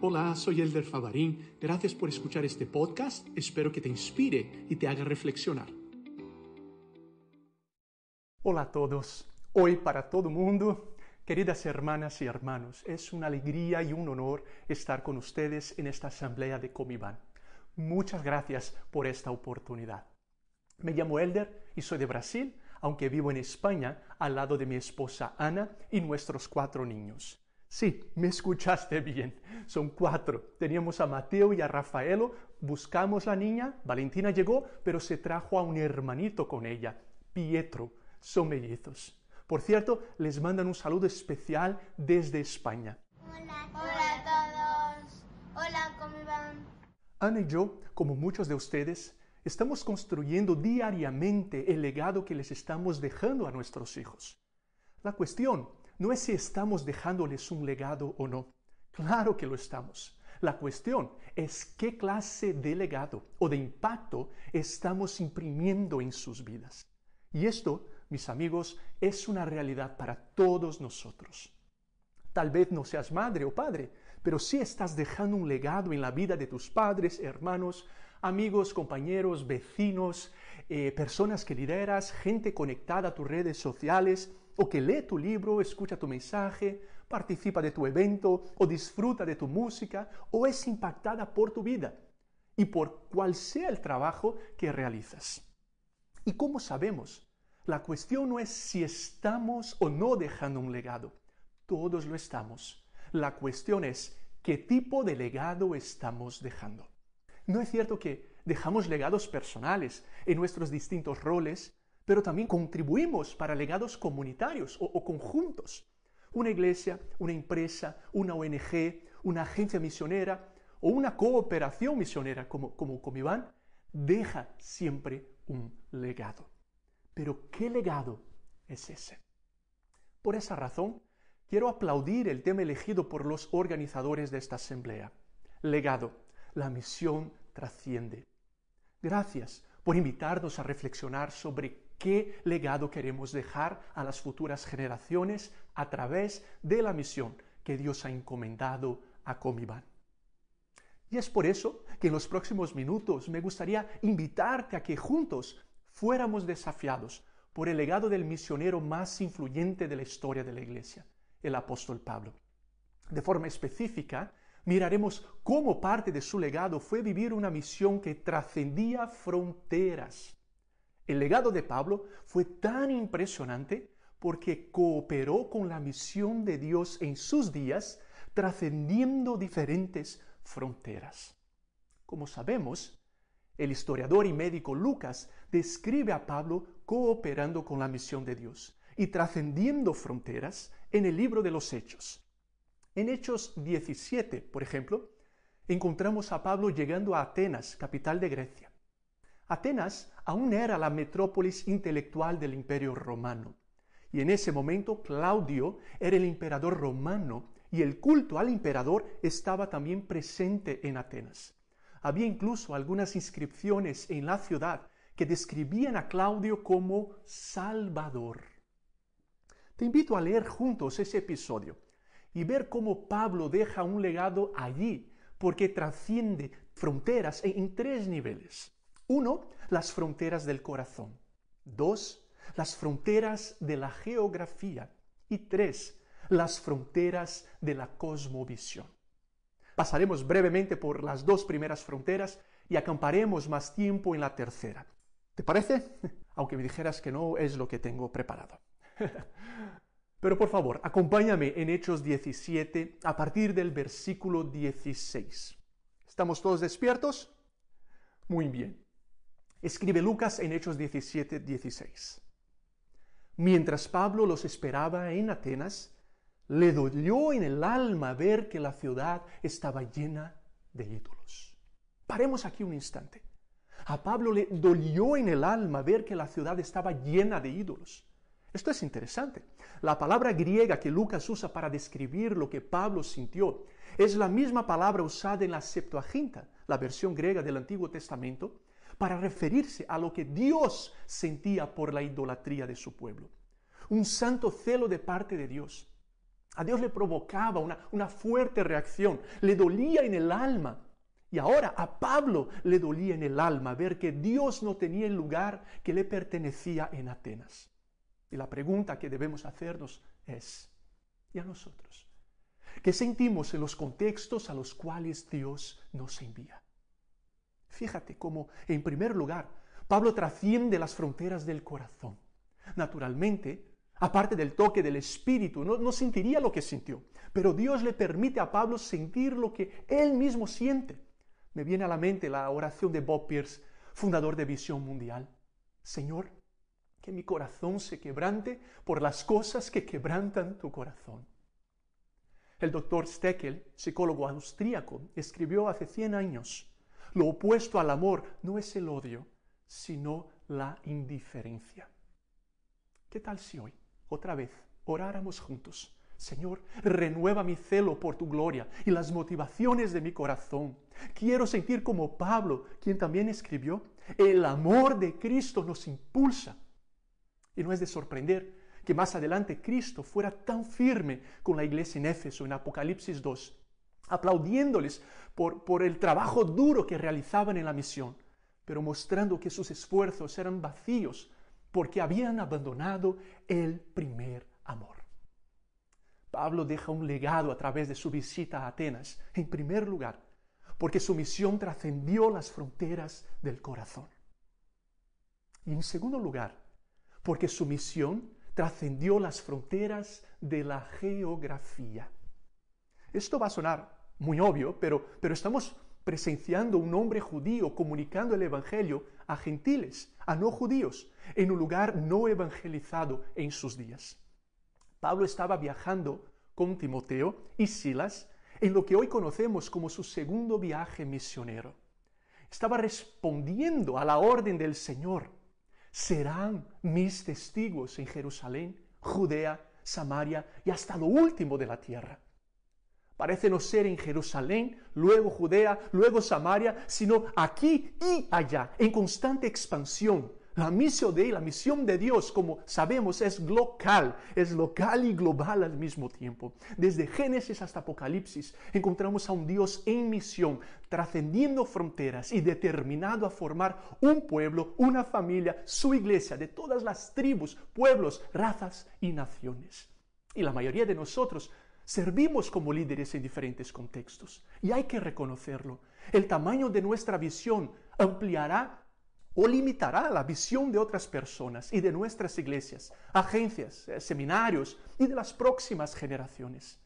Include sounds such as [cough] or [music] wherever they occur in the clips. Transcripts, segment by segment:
Hola, soy Elder Favarín. Gracias por escuchar este podcast. Espero que te inspire y te haga reflexionar. Hola a todos. Hoy para todo mundo, queridas hermanas y hermanos, es una alegría y un honor estar con ustedes en esta asamblea de Comiban. Muchas gracias por esta oportunidad. Me llamo Elder y soy de Brasil, aunque vivo en España al lado de mi esposa Ana y nuestros cuatro niños. Sí, me escuchaste bien. Son cuatro. Teníamos a Mateo y a Rafaelo. Buscamos la niña. Valentina llegó, pero se trajo a un hermanito con ella, Pietro. Son mellizos. Por cierto, les mandan un saludo especial desde España. Hola, hola a todos. Hola, ¿cómo van? Ana y yo, como muchos de ustedes, estamos construyendo diariamente el legado que les estamos dejando a nuestros hijos. La cuestión no es si estamos dejándoles un legado o no. Claro que lo estamos. La cuestión es qué clase de legado o de impacto estamos imprimiendo en sus vidas. Y esto, mis amigos, es una realidad para todos nosotros. Tal vez no seas madre o padre, pero sí estás dejando un legado en la vida de tus padres, hermanos, amigos, compañeros, vecinos, eh, personas que lideras, gente conectada a tus redes sociales, o que lee tu libro, escucha tu mensaje, participa de tu evento, o disfruta de tu música, o es impactada por tu vida y por cual sea el trabajo que realizas. ¿Y cómo sabemos? La cuestión no es si estamos o no dejando un legado. Todos lo estamos. La cuestión es qué tipo de legado estamos dejando. ¿No es cierto que dejamos legados personales en nuestros distintos roles pero también contribuimos para legados comunitarios o, conjuntos. Una iglesia, una empresa, una ONG, una agencia misionera o una cooperación misionera como, como Comiván deja siempre un legado. Pero ¿qué legado es ese? Por esa razón, quiero aplaudir el tema elegido por los organizadores de esta asamblea. Legado, la misión trasciende. Gracias por invitarnos a reflexionar sobre qué legado queremos dejar a las futuras generaciones a través de la misión que Dios ha encomendado a Comiban. Y es por eso que en los próximos minutos me gustaría invitarte a que juntos fuéramos desafiados por el legado del misionero más influyente de la historia de la Iglesia, el apóstol Pablo. De forma específica, miraremos cómo parte de su legado fue vivir una misión que trascendía fronteras el legado de Pablo fue tan impresionante porque cooperó con la misión de Dios en sus días, trascendiendo diferentes fronteras. Como sabemos, el historiador y médico Lucas describe a Pablo cooperando con la misión de Dios y trascendiendo fronteras en el libro de los Hechos. En Hechos 17, por ejemplo, encontramos a Pablo llegando a Atenas, capital de Grecia. Atenas aún era la metrópolis intelectual del imperio romano. Y en ese momento Claudio era el emperador romano y el culto al emperador estaba también presente en Atenas. Había incluso algunas inscripciones en la ciudad que describían a Claudio como Salvador. Te invito a leer juntos ese episodio y ver cómo Pablo deja un legado allí, porque trasciende fronteras en tres niveles. Uno, las fronteras del corazón. Dos, las fronteras de la geografía. Y tres, las fronteras de la cosmovisión. Pasaremos brevemente por las dos primeras fronteras y acamparemos más tiempo en la tercera. ¿Te parece? [laughs] Aunque me dijeras que no es lo que tengo preparado. [laughs] Pero por favor, acompáñame en Hechos 17 a partir del versículo 16. ¿Estamos todos despiertos? Muy bien. Escribe Lucas en Hechos 17, 16. Mientras Pablo los esperaba en Atenas, le dolió en el alma ver que la ciudad estaba llena de ídolos. Paremos aquí un instante. A Pablo le dolió en el alma ver que la ciudad estaba llena de ídolos. Esto es interesante. La palabra griega que Lucas usa para describir lo que Pablo sintió es la misma palabra usada en la Septuaginta, la versión griega del Antiguo Testamento, para referirse a lo que Dios sentía por la idolatría de su pueblo. Un santo celo de parte de Dios. A Dios le provocaba una, una fuerte reacción, le dolía en el alma. Y ahora a Pablo le dolía en el alma ver que Dios no tenía el lugar que le pertenecía en Atenas. Y la pregunta que debemos hacernos es, ¿y a nosotros? ¿Qué sentimos en los contextos a los cuales Dios nos envía? Fíjate cómo, en primer lugar, Pablo trasciende las fronteras del corazón. Naturalmente, aparte del toque del Espíritu, no, sentiría lo que sintió, pero Dios le permite a Pablo sentir lo que él mismo siente. Me viene a la mente la oración de Bob Pierce, fundador de Visión Mundial. Señor, que mi corazón se quebrante por las cosas que quebrantan tu corazón. El doctor Steckel, psicólogo austríaco, escribió hace 100 años, lo opuesto al amor no es el odio, sino la indiferencia. ¿Qué tal si hoy, otra vez, oráramos juntos? Señor, renueva mi celo por tu gloria y las motivaciones de mi corazón. Quiero sentir como Pablo, quien también escribió, el amor de Cristo nos impulsa. Y no es de sorprender que más adelante Cristo fuera tan firme con la iglesia en Éfeso en Apocalipsis 2, aplaudiéndoles por, por el trabajo duro que realizaban en la misión, pero mostrando que sus esfuerzos eran vacíos porque habían abandonado el primer amor. Pablo deja un legado a través de su visita a Atenas, en primer lugar, porque su misión trascendió las fronteras del corazón. Y en segundo lugar, porque su misión trascendió las fronteras de la geografía. Esto va a sonar muy obvio, pero, pero estamos presenciando un hombre judío comunicando el Evangelio a gentiles, a no judíos, en un lugar no evangelizado en sus días. Pablo estaba viajando con Timoteo y Silas en lo que hoy conocemos como su segundo viaje misionero. Estaba respondiendo a la orden del Señor serán mis testigos en Jerusalén, Judea, Samaria y hasta lo último de la tierra. Parece no ser en Jerusalén, luego Judea, luego Samaria, sino aquí y allá, en constante expansión, la misión de la misión de Dios, como sabemos, es local, es local y global al mismo tiempo. Desde Génesis hasta Apocalipsis encontramos a un Dios en misión, trascendiendo fronteras y determinado a formar un pueblo, una familia, su iglesia, de todas las tribus, pueblos, razas y naciones. Y la mayoría de nosotros servimos como líderes en diferentes contextos. Y hay que reconocerlo. El tamaño de nuestra visión ampliará o limitará la visión de otras personas y de nuestras iglesias, agencias, eh, seminarios y de las próximas generaciones.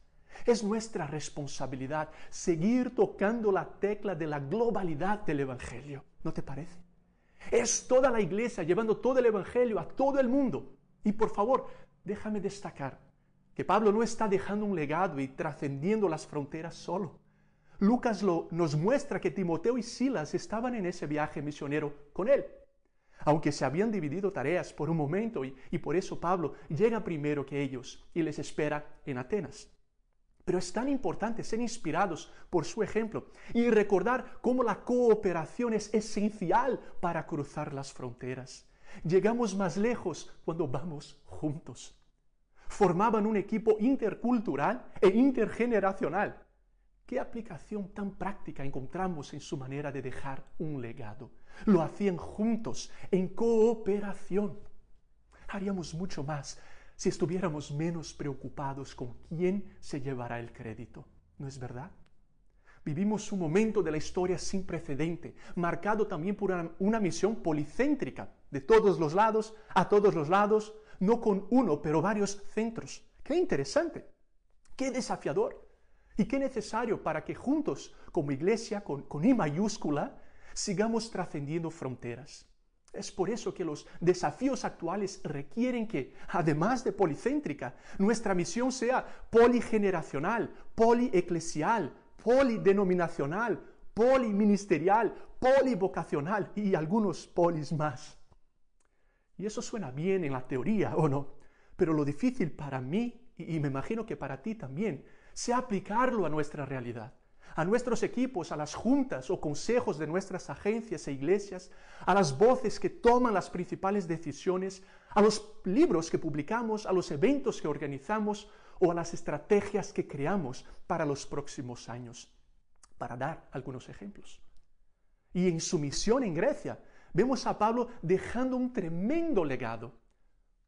Es nuestra responsabilidad seguir tocando la tecla de la globalidad del Evangelio. ¿No te parece? Es toda la iglesia llevando todo el Evangelio a todo el mundo. Y por favor, déjame destacar que Pablo no está dejando un legado y trascendiendo las fronteras solo. Lucas lo, nos muestra que Timoteo y Silas estaban en ese viaje misionero con él, aunque se habían dividido tareas por un momento y, y por eso Pablo llega primero que ellos y les espera en Atenas. Pero es tan importante ser inspirados por su ejemplo y recordar cómo la cooperación es esencial para cruzar las fronteras. Llegamos más lejos cuando vamos juntos. Formaban un equipo intercultural e intergeneracional ¿Qué aplicación tan práctica encontramos en su manera de dejar un legado? Lo hacían juntos, en cooperación. Haríamos mucho más si estuviéramos menos preocupados con quién se llevará el crédito. ¿No es verdad? Vivimos un momento de la historia sin precedente, marcado también por una, misión policéntrica, de todos los lados, a todos los lados, no con uno, pero varios centros. ¡Qué interesante! ¡Qué desafiador! Y qué necesario para que juntos, como iglesia con, I mayúscula, sigamos trascendiendo fronteras. Es por eso que los desafíos actuales requieren que, además de policéntrica, nuestra misión sea poligeneracional, polieclesial, polidenominacional, poliministerial, polivocacional y algunos polis más. Y eso suena bien en la teoría, ¿o no? Pero lo difícil para mí, y me imagino que para ti también, sea aplicarlo a nuestra realidad, a nuestros equipos, a las juntas o consejos de nuestras agencias e iglesias, a las voces que toman las principales decisiones, a los libros que publicamos, a los eventos que organizamos o a las estrategias que creamos para los próximos años, para dar algunos ejemplos. Y en su misión en Grecia, vemos a Pablo dejando un tremendo legado,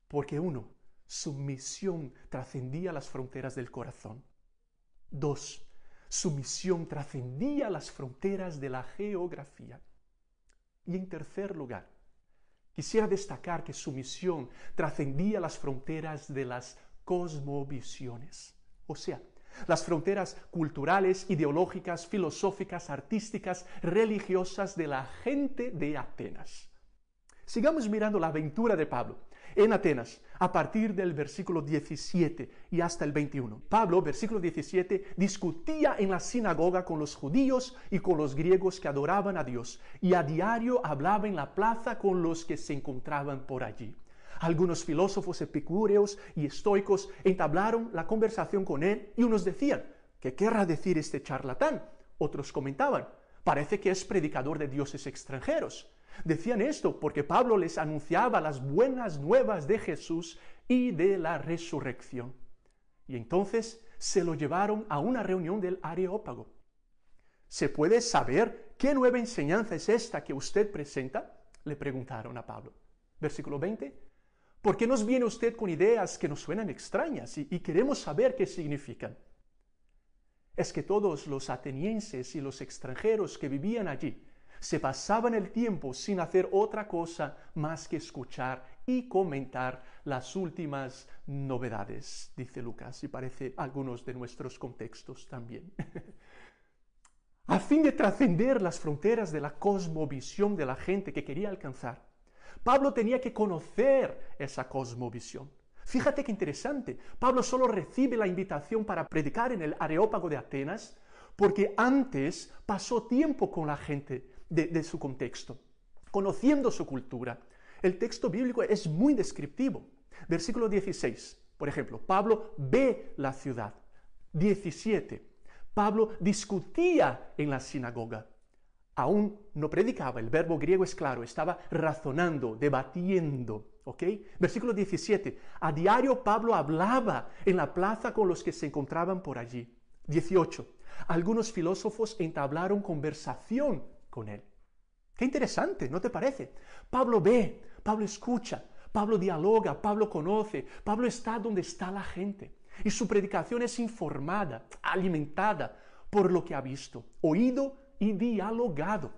porque uno, su misión trascendía las fronteras del corazón. Dos, su misión trascendía las fronteras de la geografía. Y en tercer lugar, quisiera destacar que su misión trascendía las fronteras de las cosmovisiones, o sea, las fronteras culturales, ideológicas, filosóficas, artísticas, religiosas de la gente de Atenas. Sigamos mirando la aventura de Pablo en Atenas, a partir del versículo 17 y hasta el 21. Pablo, versículo 17, discutía en la sinagoga con los judíos y con los griegos que adoraban a Dios, y a diario hablaba en la plaza con los que se encontraban por allí. Algunos filósofos epicúreos y estoicos entablaron la conversación con él y unos decían, ¿qué querrá decir este charlatán? Otros comentaban, parece que es predicador de dioses extranjeros. Decían esto porque Pablo les anunciaba las buenas nuevas de Jesús y de la resurrección. Y entonces se lo llevaron a una reunión del Areópago. ¿Se puede saber qué nueva enseñanza es esta que usted presenta? Le preguntaron a Pablo. Versículo 20. ¿Por qué nos viene usted con ideas que nos suenan extrañas y, queremos saber qué significan? Es que todos los atenienses y los extranjeros que vivían allí se pasaban el tiempo sin hacer otra cosa más que escuchar y comentar las últimas novedades, dice Lucas, y parece algunos de nuestros contextos también. [laughs] A fin de trascender las fronteras de la cosmovisión de la gente que quería alcanzar, Pablo tenía que conocer esa cosmovisión. Fíjate qué interesante. Pablo solo recibe la invitación para predicar en el Areópago de Atenas porque antes pasó tiempo con la gente de, su contexto, conociendo su cultura. El texto bíblico es muy descriptivo. Versículo 16, por ejemplo, Pablo ve la ciudad. 17, Pablo discutía en la sinagoga. Aún no predicaba, el verbo griego es claro, estaba razonando, debatiendo. ¿Ok? Versículo 17. A diario Pablo hablaba en la plaza con los que se encontraban por allí. 18. Algunos filósofos entablaron conversación con él. Qué interesante, ¿no te parece? Pablo ve, Pablo escucha, Pablo dialoga, Pablo conoce, Pablo está donde está la gente. Y su predicación es informada, alimentada por lo que ha visto, oído y dialogado.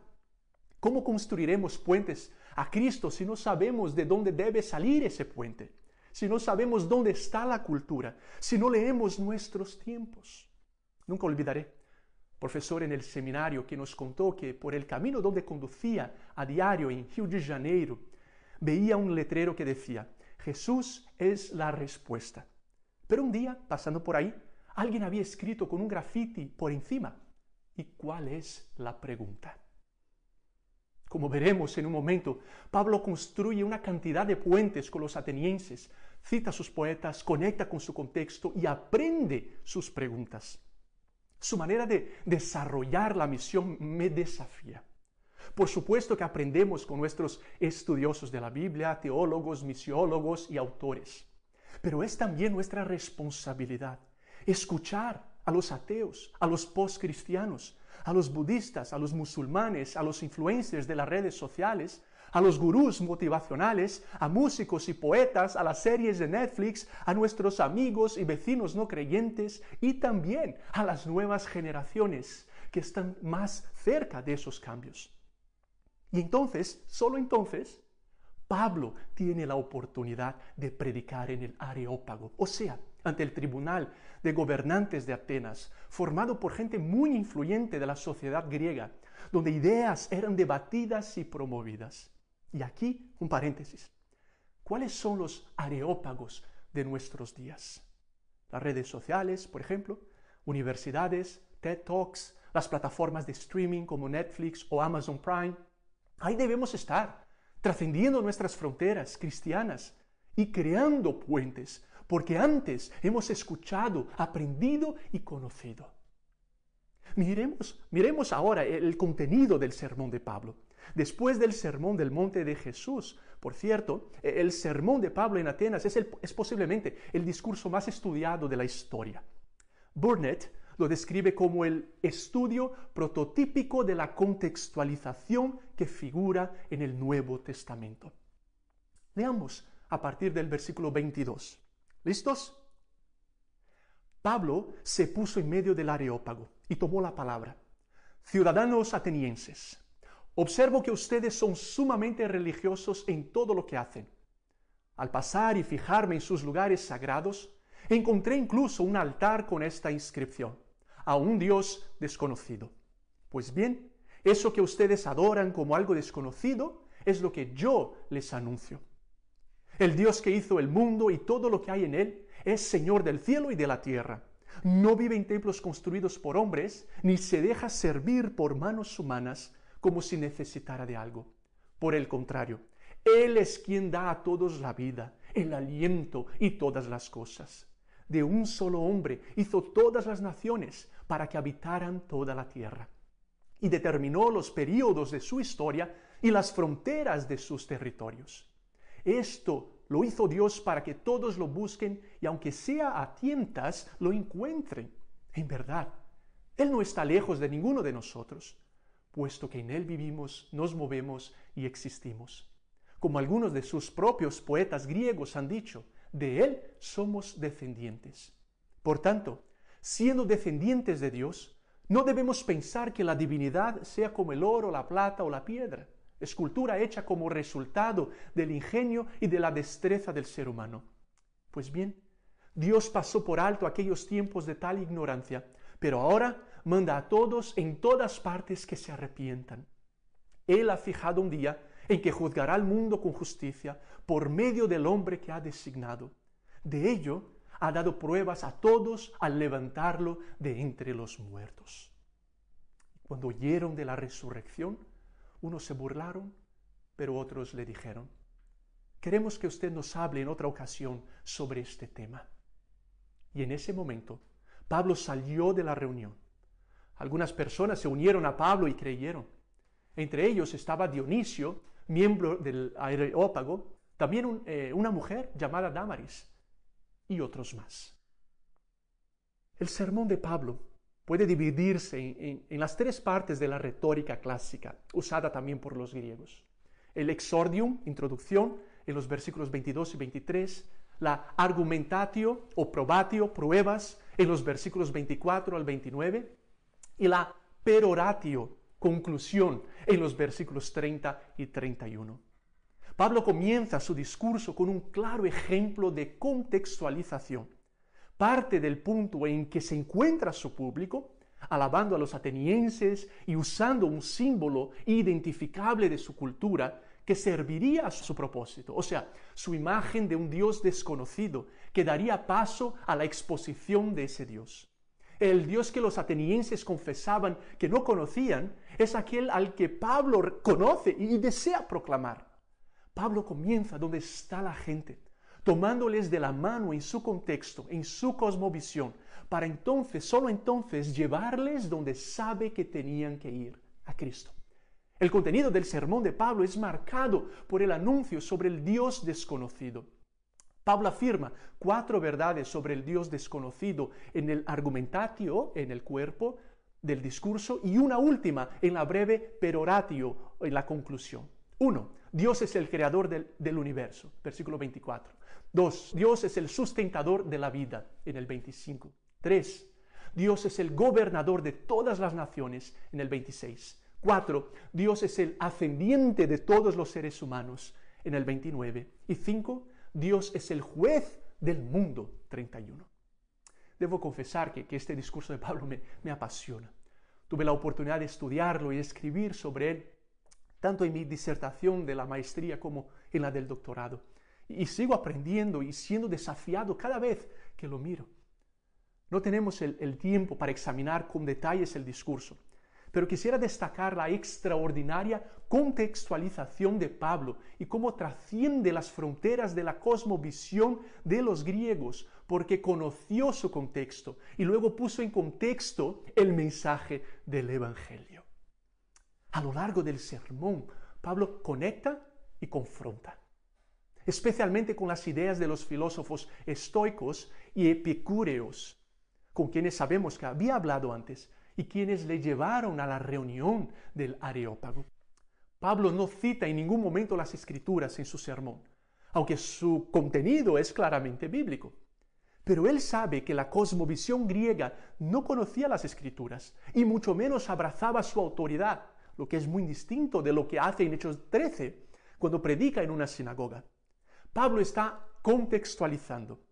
¿Cómo construiremos puentes a Cristo si no sabemos de dónde debe salir ese puente? Si no sabemos dónde está la cultura, si no leemos nuestros tiempos. Nunca olvidaré profesor en el seminario que nos contó que por el camino donde conducía a diario en Rio de Janeiro, veía un letrero que decía, Jesús es la respuesta. Pero un día, pasando por ahí, alguien había escrito con un graffiti por encima, ¿y cuál es la pregunta? Como veremos en un momento, Pablo construye una cantidad de puentes con los atenienses, cita a sus poetas, conecta con su contexto y aprende sus preguntas. Su manera de desarrollar la misión me desafía. Por supuesto que aprendemos con nuestros estudiosos de la Biblia, teólogos, misiólogos y autores. Pero es también nuestra responsabilidad escuchar a los ateos, a los postcristianos, a los budistas, a los musulmanes, a los influencers de las redes sociales, a los gurús motivacionales, a músicos y poetas, a las series de Netflix, a nuestros amigos y vecinos no creyentes y también a las nuevas generaciones que están más cerca de esos cambios. Y entonces, solo entonces, Pablo tiene la oportunidad de predicar en el Areópago, o sea, ante el tribunal de gobernantes de Atenas, formado por gente muy influyente de la sociedad griega, donde ideas eran debatidas y promovidas. Y aquí un paréntesis. ¿Cuáles son los areópagos de nuestros días? Las redes sociales, por ejemplo, universidades, TED Talks, las plataformas de streaming como Netflix o Amazon Prime. Ahí debemos estar, trascendiendo nuestras fronteras cristianas y creando puentes, porque antes hemos escuchado, aprendido y conocido. Miremos, miremos ahora el contenido del sermón de Pablo. Después del sermón del monte de Jesús, por cierto, el sermón de Pablo en Atenas es, es posiblemente el discurso más estudiado de la historia. Burnett lo describe como el estudio prototípico de la contextualización que figura en el Nuevo Testamento. Leamos a partir del versículo 22. ¿Listos? Pablo se puso en medio del areópago y tomó la palabra. Ciudadanos atenienses, observo que ustedes son sumamente religiosos en todo lo que hacen. Al pasar y fijarme en sus lugares sagrados, encontré incluso un altar con esta inscripción a un Dios desconocido. Pues bien, eso que ustedes adoran como algo desconocido es lo que yo les anuncio. El Dios que hizo el mundo y todo lo que hay en él es Señor del cielo y de la tierra. No vive en templos construidos por hombres, ni se deja servir por manos humanas como si necesitara de algo. Por el contrario, Él es quien da a todos la vida, el aliento y todas las cosas. De un solo hombre hizo todas las naciones para que habitaran toda la tierra. Y determinó los períodos de su historia y las fronteras de sus territorios. Esto lo hizo Dios para que todos lo busquen y aunque sea a tientas, lo encuentren. En verdad, Él no está lejos de ninguno de nosotros, puesto que en Él vivimos, nos movemos y existimos. Como algunos de sus propios poetas griegos han dicho, de Él somos descendientes. Por tanto, siendo descendientes de Dios, no debemos pensar que la divinidad sea como el oro, la plata o la piedra, escultura hecha como resultado del ingenio y de la destreza del ser humano. Pues bien, Dios pasó por alto aquellos tiempos de tal ignorancia, pero ahora manda a todos en todas partes que se arrepientan. Él ha fijado un día en que juzgará al mundo con justicia por medio del hombre que ha designado. De ello ha dado pruebas a todos al levantarlo de entre los muertos. Cuando oyeron de la resurrección, unos se burlaron, pero otros le dijeron, queremos que usted nos hable en otra ocasión sobre este tema. Y en ese momento, Pablo salió de la reunión. Algunas personas se unieron a Pablo y creyeron. Entre ellos estaba Dionisio, miembro del Areópago, también eh, una mujer llamada Damaris, y otros más. El sermón de Pablo puede dividirse en, las tres partes de la retórica clásica, usada también por los griegos. El exordium, introducción, en los versículos 22 y 23, la argumentatio o probatio, pruebas, en los versículos 24 al 29, y la peroratio, conclusión, en los versículos 30 y 31. Pablo comienza su discurso con un claro ejemplo de contextualización. Parte del punto en que se encuentra su público, alabando a los atenienses y usando un símbolo identificable de su cultura que serviría a su propósito, o sea, su imagen de un Dios desconocido que daría paso a la exposición de ese Dios. El Dios que los atenienses confesaban que no conocían es aquel al que Pablo conoce y desea proclamar. Pablo comienza donde está la gente, tomándoles de la mano en su contexto, en su cosmovisión, para entonces, solo entonces, llevarles donde sabe que tenían que ir, a Cristo. El contenido del sermón de Pablo es marcado por el anuncio sobre el Dios desconocido. Pablo afirma cuatro verdades sobre el Dios desconocido en el argumentatio, en el cuerpo del discurso, y una última en la breve peroratio, en la conclusión. Uno, Dios es el creador del, universo, versículo 24. Dos, Dios es el sustentador de la vida, en el 25. Tres, Dios es el gobernador de todas las naciones, en el 26. Cuatro, Dios es el ascendiente de todos los seres humanos, en el 29. Y cinco, Dios es el juez del mundo, 31. Debo confesar que, este discurso de Pablo me, me apasiona. Tuve la oportunidad de estudiarlo y escribir sobre él tanto en mi disertación de la maestría como en la del doctorado. Y sigo aprendiendo y siendo desafiado cada vez que lo miro. No tenemos el, tiempo para examinar con detalles el discurso, pero quisiera destacar la extraordinaria contextualización de Pablo y cómo trasciende las fronteras de la cosmovisión de los griegos, porque conoció su contexto y luego puso en contexto el mensaje del Evangelio. A lo largo del sermón, Pablo conecta y confronta, especialmente con las ideas de los filósofos estoicos y epicúreos, con quienes sabemos que había hablado antes y quienes le llevaron a la reunión del Areópago. Pablo no cita en ningún momento las escrituras en su sermón, aunque su contenido es claramente bíblico. Pero él sabe que la cosmovisión griega no conocía las escrituras y mucho menos abrazaba su autoridad, lo que es muy distinto de lo que hace en Hechos 13, cuando predica en una sinagoga. Pablo está contextualizando.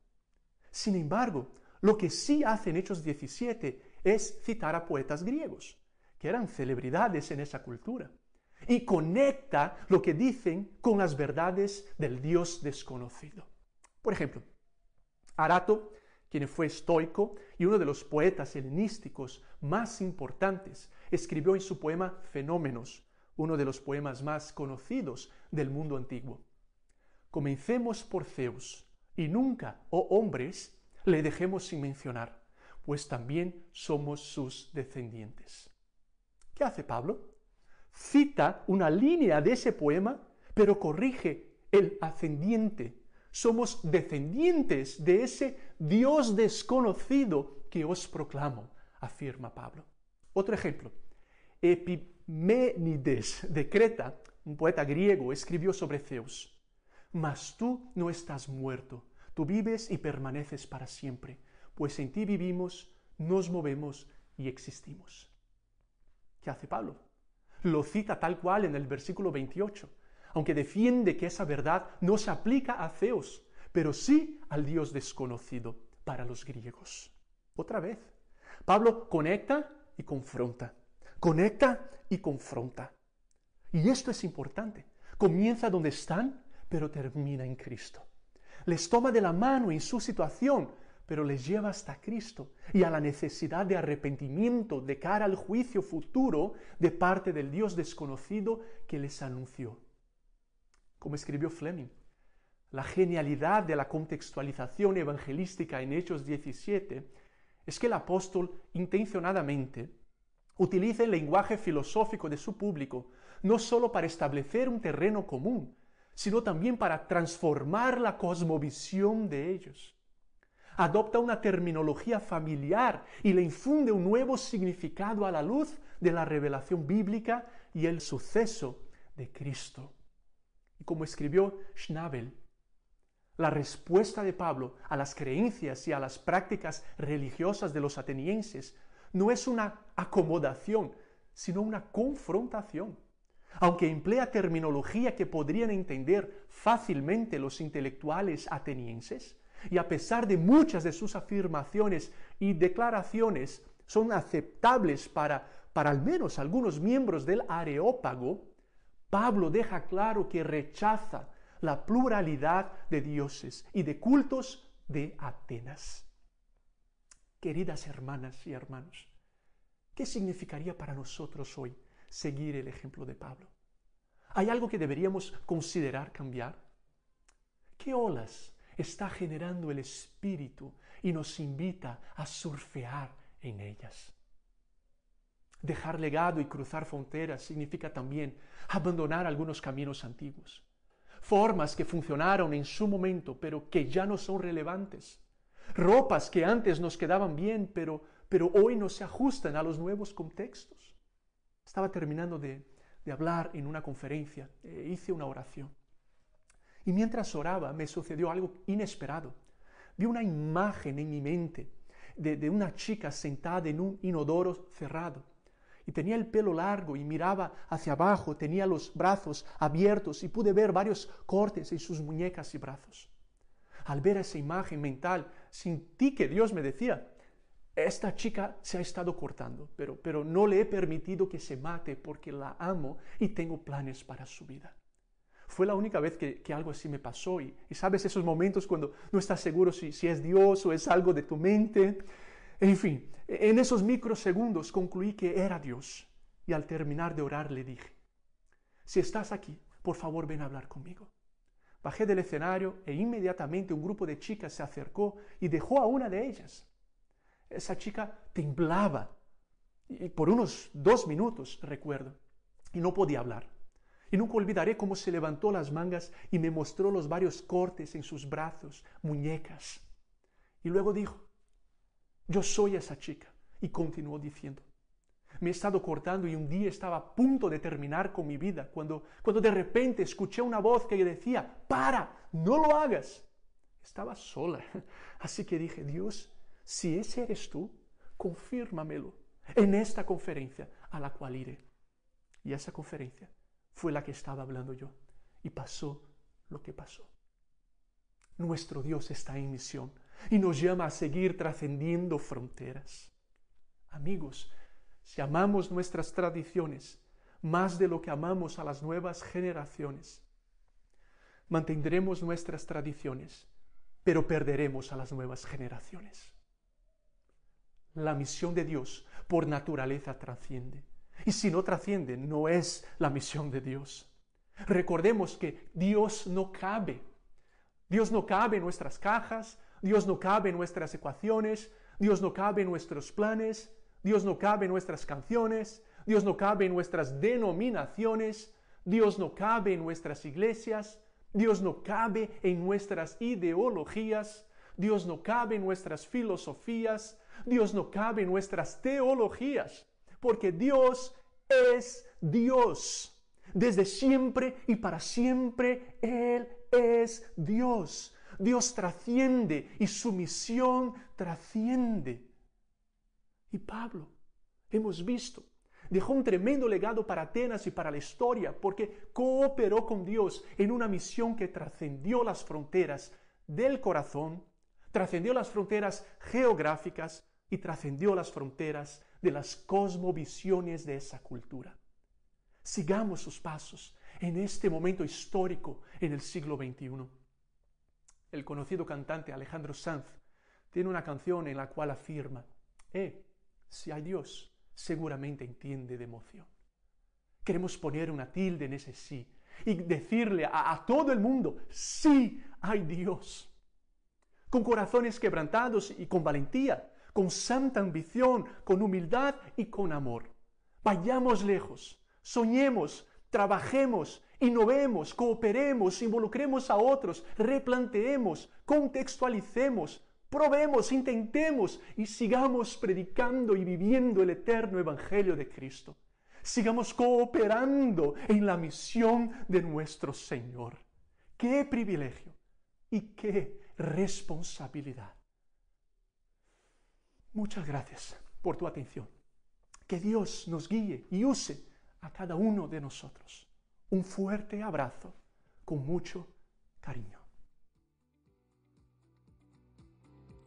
Sin embargo, lo que sí hace en Hechos 17 es citar a poetas griegos, que eran celebridades en esa cultura, y conecta lo que dicen con las verdades del Dios desconocido. Por ejemplo, Arato, quien fue estoico y uno de los poetas helenísticos más importantes, escribió en su poema Fenómenos, uno de los poemas más conocidos del mundo antiguo. Comencemos por Zeus, y nunca, oh hombres, le dejemos sin mencionar, pues también somos sus descendientes. ¿Qué hace Pablo? Cita una línea de ese poema, pero corrige el ascendiente somos descendientes de ese Dios desconocido que os proclamo, afirma Pablo. Otro ejemplo, Epiménides de Creta, un poeta griego, escribió sobre Zeus, Mas tú no estás muerto, tú vives y permaneces para siempre, pues en ti vivimos, nos movemos y existimos. ¿Qué hace Pablo? Lo cita tal cual en el versículo 28 aunque defiende que esa verdad no se aplica a Zeus, pero sí al Dios desconocido para los griegos. Otra vez, Pablo conecta y confronta, conecta y confronta. Y esto es importante. Comienza donde están, pero termina en Cristo. Les toma de la mano en su situación, pero les lleva hasta Cristo y a la necesidad de arrepentimiento de cara al juicio futuro de parte del Dios desconocido que les anunció como escribió Fleming. La genialidad de la contextualización evangelística en Hechos 17 es que el apóstol intencionadamente utiliza el lenguaje filosófico de su público no solo para establecer un terreno común, sino también para transformar la cosmovisión de ellos. Adopta una terminología familiar y le infunde un nuevo significado a la luz de la revelación bíblica y el suceso de Cristo como escribió Schnabel, la respuesta de Pablo a las creencias y a las prácticas religiosas de los atenienses no es una acomodación, sino una confrontación. Aunque emplea terminología que podrían entender fácilmente los intelectuales atenienses, y a pesar de muchas de sus afirmaciones y declaraciones son aceptables para, para al menos algunos miembros del Areópago, Pablo deja claro que rechaza la pluralidad de dioses y de cultos de Atenas. Queridas hermanas y hermanos, ¿qué significaría para nosotros hoy seguir el ejemplo de Pablo? ¿Hay algo que deberíamos considerar cambiar? ¿Qué olas está generando el Espíritu y nos invita a surfear en ellas? Dejar legado y cruzar fronteras significa también abandonar algunos caminos antiguos, formas que funcionaron en su momento pero que ya no son relevantes, ropas que antes nos quedaban bien pero, pero hoy no se ajustan a los nuevos contextos. Estaba terminando de, hablar en una conferencia, e hice una oración. Y mientras oraba me sucedió algo inesperado. Vi una imagen en mi mente de, de una chica sentada en un inodoro cerrado y tenía el pelo largo y miraba hacia abajo, tenía los brazos abiertos y pude ver varios cortes en sus muñecas y brazos. Al ver esa imagen mental, sentí que Dios me decía, esta chica se ha estado cortando, pero, pero no le he permitido que se mate porque la amo y tengo planes para su vida. Fue la única vez que, algo así me pasó y, sabes esos momentos cuando no estás seguro si, si es Dios o es algo de tu mente. En fin, en esos microsegundos concluí que era Dios y al terminar de orar le dije, si estás aquí, por favor ven a hablar conmigo. Bajé del escenario e inmediatamente un grupo de chicas se acercó y dejó a una de ellas. Esa chica temblaba y por unos dos minutos, recuerdo, y no podía hablar. Y nunca olvidaré cómo se levantó las mangas y me mostró los varios cortes en sus brazos, muñecas. Y luego dijo, yo soy esa chica. Y continuó diciendo, me he estado cortando y un día estaba a punto de terminar con mi vida cuando, cuando de repente escuché una voz que decía, para, no lo hagas. Estaba sola, [laughs] así que dije, Dios, si ese eres tú, confírmamelo en esta conferencia a la cual iré. Y esa conferencia fue la que estaba hablando yo. Y pasó lo que pasó. Nuestro Dios está en misión y nos llama a seguir trascendiendo fronteras. Amigos, si amamos nuestras tradiciones más de lo que amamos a las nuevas generaciones, mantendremos nuestras tradiciones, pero perderemos a las nuevas generaciones. La misión de Dios por naturaleza trasciende. Y si no trasciende, no es la misión de Dios. Recordemos que Dios no cabe. Dios no cabe en nuestras cajas, Dios no cabe en nuestras ecuaciones, Dios no cabe en nuestros planes, Dios no cabe en nuestras canciones, Dios no cabe en nuestras denominaciones, Dios no cabe en nuestras iglesias, Dios no cabe en nuestras ideologías, Dios no cabe en nuestras filosofías, Dios no cabe en nuestras teologías, porque Dios es Dios. Desde siempre y para siempre Él es Dios. Dios trasciende y su misión trasciende. Y Pablo, hemos visto, dejó un tremendo legado para Atenas y para la historia, porque cooperó con Dios en una misión que trascendió las fronteras del corazón, trascendió las fronteras geográficas y trascendió las fronteras de las cosmovisiones de esa cultura. Sigamos sus pasos en este momento histórico en el siglo XXI. El conocido cantante Alejandro Sanz tiene una canción en la cual afirma, eh, si hay Dios, seguramente entiende de emoción. Queremos poner una tilde en ese sí y decirle a, a todo el mundo, sí hay Dios. Con corazones quebrantados y con valentía, con santa ambición, con humildad y con amor. Vayamos lejos, soñemos, trabajemos, innovemos, cooperemos, involucremos a otros, replanteemos, contextualicemos, probemos, intentemos y sigamos predicando y viviendo el eterno Evangelio de Cristo. Sigamos cooperando en la misión de nuestro Señor. Qué privilegio y qué responsabilidad. Muchas gracias por tu atención. Que Dios nos guíe y use a cada uno de nosotros. Un fuerte abrazo con mucho cariño.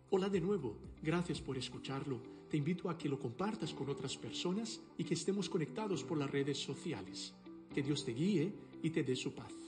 Hola de nuevo, gracias por escucharlo. Te invito a que lo compartas con otras personas y que estemos conectados por las redes sociales. Que Dios te guíe y te dé su paz.